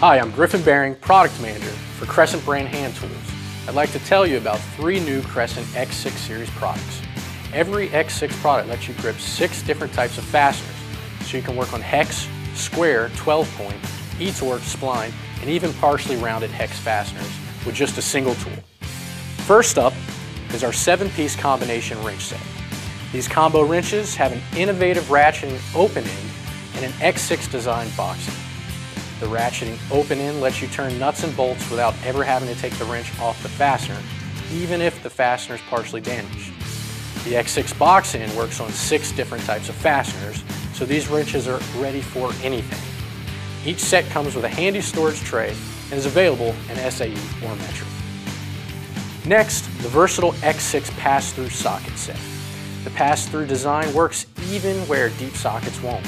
Hi, I'm Griffin Baring, Product Manager for Crescent Brand Hand Tools. I'd like to tell you about three new Crescent X6 series products. Every X6 product lets you grip six different types of fasteners, so you can work on hex, square, 12 point, E-Torx spline, and even partially rounded hex fasteners with just a single tool. First up is our seven-piece combination wrench set. These combo wrenches have an innovative ratcheting open end and an X6 design box. The ratcheting open end lets you turn nuts and bolts without ever having to take the wrench off the fastener, even if the fastener is partially damaged. The X6 box end works on six different types of fasteners, so these wrenches are ready for anything. Each set comes with a handy storage tray and is available in SAE or metric. Next, the versatile X6 pass-through socket set. The pass-through design works even where deep sockets won't,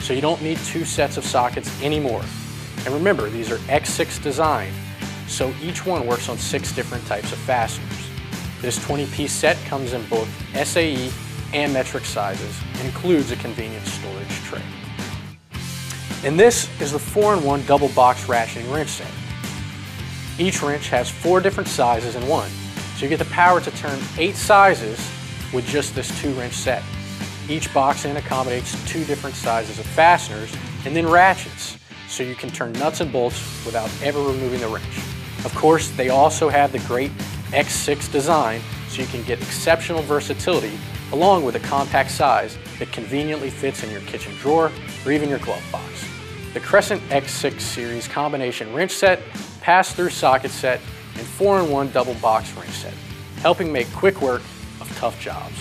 so you don't need two sets of sockets anymore. And remember, these are X6 design, so each one works on six different types of fasteners. This 20-piece set comes in both SAE and metric sizes and includes a convenient storage tray. And this is the 4-in-1 double box ratcheting wrench set. Each wrench has four different sizes in one, so you get the power to turn eight sizes with just this two wrench set. Each box end accommodates two different sizes of fasteners and then ratchets, so you can turn nuts and bolts without ever removing the wrench. Of course, they also have the great X6 design, so you can get exceptional versatility along with a compact size that conveniently fits in your kitchen drawer or even your glove box. The Crescent X6 series combination wrench set, pass-through socket set, and 4-in-1 double box wrench set, helping make quick work of tough jobs.